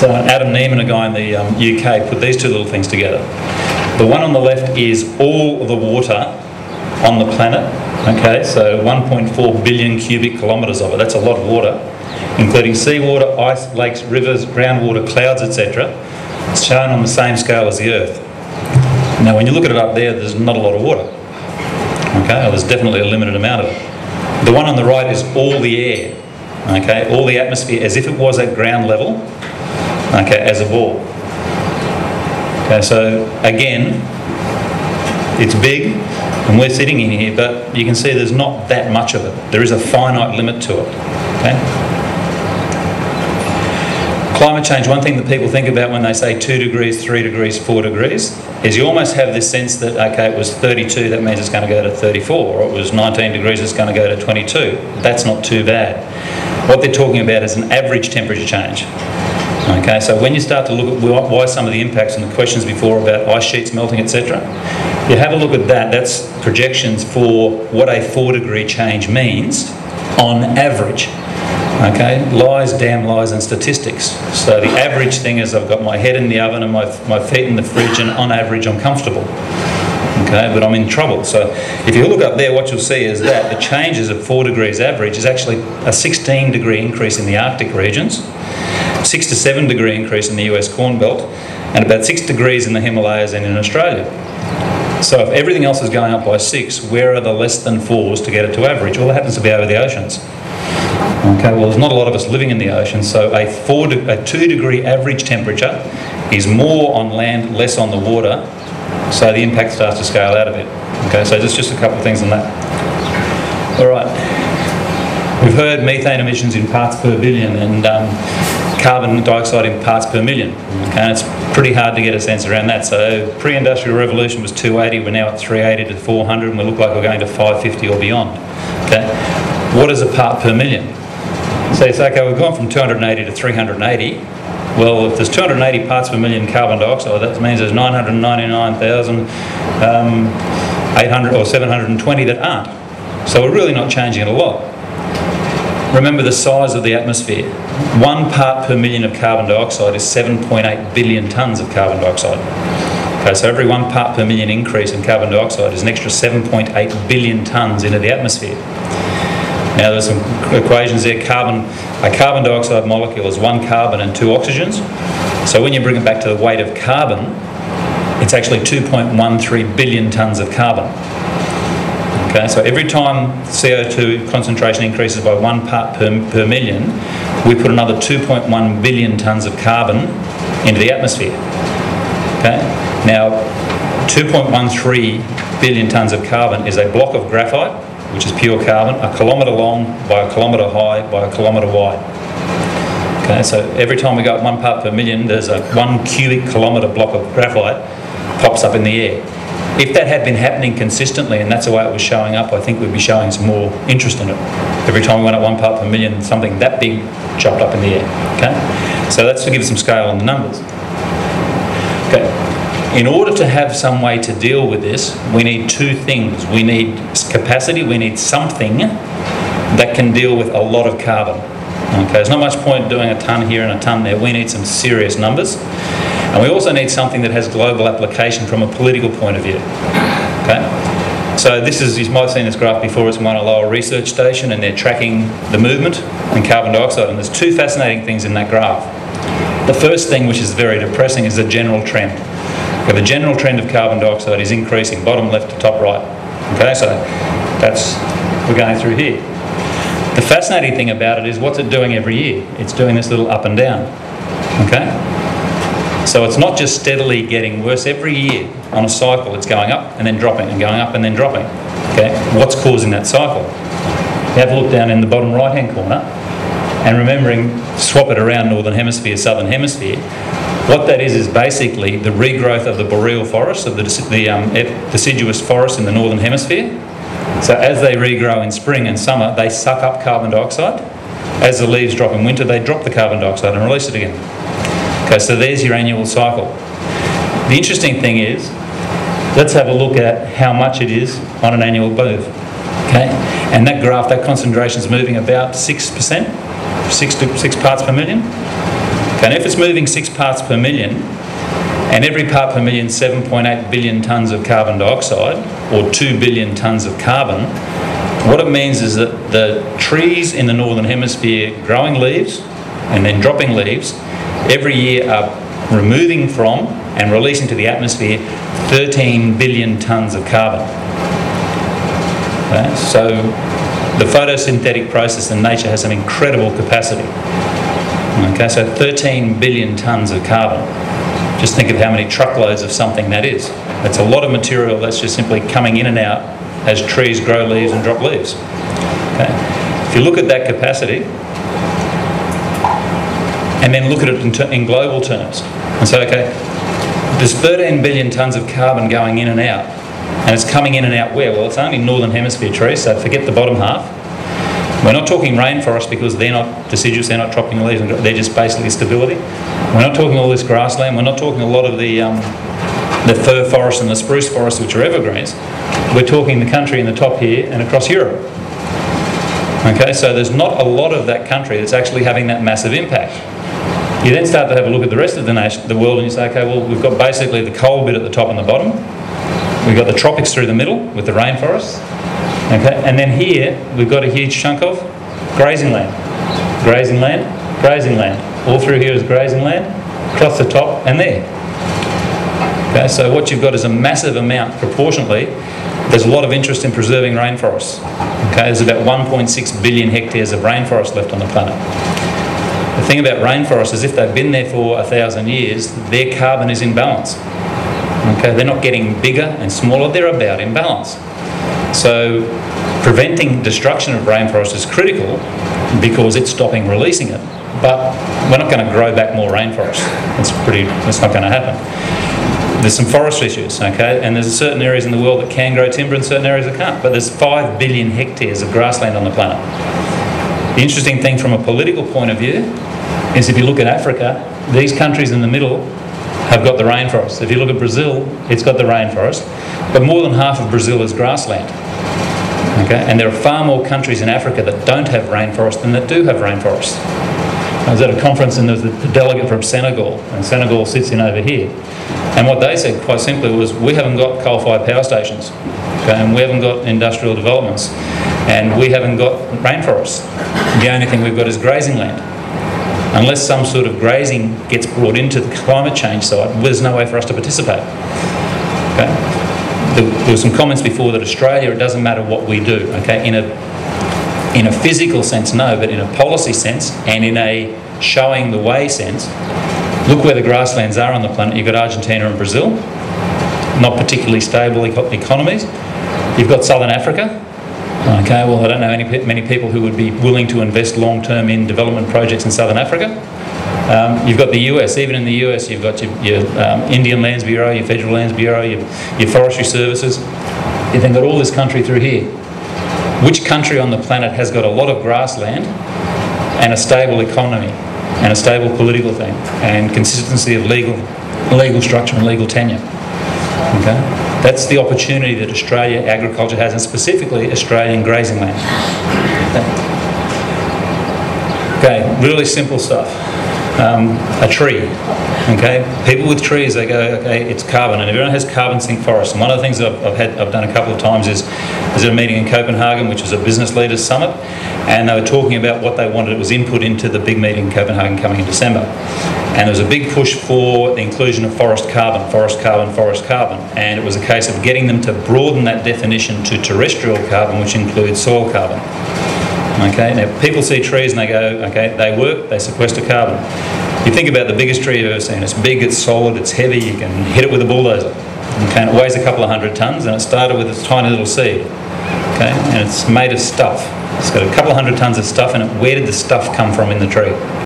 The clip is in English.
So Adam Nieman, a guy in the um, UK, put these two little things together. The one on the left is all the water on the planet. Okay, so 1.4 billion cubic kilometres of it. That's a lot of water, including seawater, ice, lakes, rivers, groundwater, clouds, etc. It's shown on the same scale as the Earth. Now, when you look at it up there, there's not a lot of water. Okay, well, there's definitely a limited amount of it. The one on the right is all the air. Okay, all the atmosphere as if it was at ground level. Okay, as a ball. Okay, so again, it's big, and we're sitting in here, but you can see there's not that much of it. There is a finite limit to it. Okay? Climate change, one thing that people think about when they say 2 degrees, 3 degrees, 4 degrees, is you almost have this sense that, okay, it was 32, that means it's going to go to 34, or it was 19 degrees, it's going to go to 22. That's not too bad. What they're talking about is an average temperature change. Okay, so when you start to look at why some of the impacts and the questions before about ice sheets melting, etc., you have a look at that. That's projections for what a four degree change means on average. Okay, lies, damn lies, and statistics. So the average thing is I've got my head in the oven and my, my feet in the fridge, and on average I'm comfortable. Okay, but I'm in trouble. So if you look up there, what you'll see is that the changes of four degrees average is actually a 16 degree increase in the Arctic regions, six to seven degree increase in the US Corn Belt, and about six degrees in the Himalayas and in Australia. So if everything else is going up by six, where are the less than fours to get it to average? Well, it happens to be over the oceans. Okay, well, there's not a lot of us living in the ocean, so a, four de- a two degree average temperature is more on land, less on the water, so the impact starts to scale out a bit. Okay, so there's just a couple of things on that. All right, we've heard methane emissions in parts per billion and um, carbon dioxide in parts per million. And it's pretty hard to get a sense around that. So pre-industrial revolution was 280, we're now at 380 to 400, and we look like we're going to 550 or beyond. Okay, what is a part per million? So say, okay, we've gone from 280 to 380. Well, if there's 280 parts per million carbon dioxide, that means there's 999,800 um, or 720 that aren't. So we're really not changing it a lot. Remember the size of the atmosphere. One part per million of carbon dioxide is 7.8 billion tonnes of carbon dioxide. Okay, so every one part per million increase in carbon dioxide is an extra 7.8 billion tonnes into the atmosphere. Now there's some equations there. Carbon, a carbon dioxide molecule is one carbon and two oxygens. So when you bring it back to the weight of carbon, it's actually 2.13 billion tonnes of carbon. Okay, so every time CO2 concentration increases by one part per, per million, we put another 2.1 billion tonnes of carbon into the atmosphere. Okay, now 2.13 billion tonnes of carbon is a block of graphite which is pure carbon, a kilometre long by a kilometre high by a kilometre wide. Okay, so every time we go up one part per million, there's a one cubic kilometre block of graphite pops up in the air. If that had been happening consistently and that's the way it was showing up, I think we'd be showing some more interest in it. Every time we went up one part per million, something that big chopped up in the air. Okay, so that's to give some scale on the numbers. Okay, in order to have some way to deal with this, we need two things. We need capacity, we need something that can deal with a lot of carbon. Okay, there's not much point doing a tonne here and a tonne there. We need some serious numbers. And we also need something that has global application from a political point of view. Okay? So this is, you might have seen this graph before, it's Mauna Research Station and they're tracking the movement and carbon dioxide. And there's two fascinating things in that graph. The first thing, which is very depressing, is the general trend. Okay, the general trend of carbon dioxide is increasing, bottom left to top right. Okay, so that's we're going through here. The fascinating thing about it is what's it doing every year? It's doing this little up and down. Okay? So it's not just steadily getting worse. Every year on a cycle, it's going up and then dropping and going up and then dropping. Okay? What's causing that cycle? Have a look down in the bottom right hand corner and remembering, swap it around northern hemisphere, southern hemisphere. What that is is basically the regrowth of the boreal forest, of the, the um, deciduous forest in the northern hemisphere. So as they regrow in spring and summer, they suck up carbon dioxide. As the leaves drop in winter, they drop the carbon dioxide and release it again. Okay, so there's your annual cycle. The interesting thing is, let's have a look at how much it is on an annual move. Okay, and that graph, that concentration is moving about six percent, six to six parts per million. Okay, and if it's moving six parts per million, and every part per million 7.8 billion tonnes of carbon dioxide, or 2 billion tonnes of carbon, what it means is that the trees in the northern hemisphere growing leaves and then dropping leaves every year are removing from and releasing to the atmosphere 13 billion tonnes of carbon. So the photosynthetic process in nature has an incredible capacity. Okay, so 13 billion tonnes of carbon. Just think of how many truckloads of something that is. That's a lot of material that's just simply coming in and out as trees grow leaves and drop leaves. Okay. If you look at that capacity, and then look at it in, ter- in global terms, and say, okay, there's 13 billion tonnes of carbon going in and out, and it's coming in and out where? Well, it's only northern hemisphere trees, so forget the bottom half. We're not talking rainforest because they're not deciduous, they're not dropping leaves, they're just basically stability. We're not talking all this grassland, we're not talking a lot of the, um, the fir forest and the spruce forest, which are evergreens. We're talking the country in the top here and across Europe. Okay, so there's not a lot of that country that's actually having that massive impact. You then start to have a look at the rest of the nation, the world, and you say, okay, well, we've got basically the coal bit at the top and the bottom. We've got the tropics through the middle with the rainforests. Okay, and then here we've got a huge chunk of grazing land, grazing land, grazing land. All through here is grazing land, across the top and there. Okay, so what you've got is a massive amount proportionately. There's a lot of interest in preserving rainforests. Okay, there's about 1.6 billion hectares of rainforest left on the planet. The thing about rainforests is if they've been there for a thousand years, their carbon is in balance. Okay, they're not getting bigger and smaller, they're about in balance. So preventing destruction of rainforest is critical because it's stopping releasing it. But we're not going to grow back more rainforest. That's pretty. That's not going to happen. There's some forest issues, okay, and there's certain areas in the world that can grow timber and certain areas that can't. But there's five billion hectares of grassland on the planet. The interesting thing from a political point of view is if you look at Africa, these countries in the middle have got the rainforest. If you look at Brazil, it's got the rainforest, but more than half of Brazil is grassland. Okay? And there are far more countries in Africa that don't have rainforest than that do have rainforest. I was at a conference and there was a delegate from Senegal, and Senegal sits in over here. And what they said quite simply was, we haven't got coal-fired power stations, okay, and we haven't got industrial developments, and we haven't got rainforests. The only thing we've got is grazing land. Unless some sort of grazing gets brought into the climate change side, there's no way for us to participate. Okay? There, were some comments before that Australia, it doesn't matter what we do. Okay, in a in a physical sense, no, but in a policy sense and in a showing the way sense, look where the grasslands are on the planet. You've got Argentina and Brazil, not particularly stable economies. You've got Southern Africa. Okay, well, I don't know any, many people who would be willing to invest long term in development projects in Southern Africa. Um, you've got the US, even in the US, you've got your, your um, Indian Lands Bureau, your Federal Lands Bureau, your, your forestry services. You've then got all this country through here. Which country on the planet has got a lot of grassland and a stable economy and a stable political thing and consistency of legal, legal structure and legal tenure? Okay? That's the opportunity that Australia agriculture has, and specifically Australian grazing land. Okay, really simple stuff. Um, a tree. Okay, people with trees, they go, okay, it's carbon, and everyone has carbon sink forests. And one of the things I've, I've, had, I've done a couple of times is, is at a meeting in Copenhagen, which was a business leaders summit, and they were talking about what they wanted. It was input into the big meeting in Copenhagen coming in December. And there was a big push for the inclusion of forest carbon, forest carbon, forest carbon. And it was a case of getting them to broaden that definition to terrestrial carbon, which includes soil carbon. Okay, now people see trees and they go, okay, they work, they sequester carbon. You think about the biggest tree you've ever seen. It's big, it's solid, it's heavy, you can hit it with a bulldozer. Okay, and it weighs a couple of hundred tons and it started with a tiny little seed. Okay, and it's made of stuff. It's got a couple of hundred tons of stuff in it. Where did the stuff come from in the tree?